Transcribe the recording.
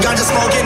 Gotta smoke smoking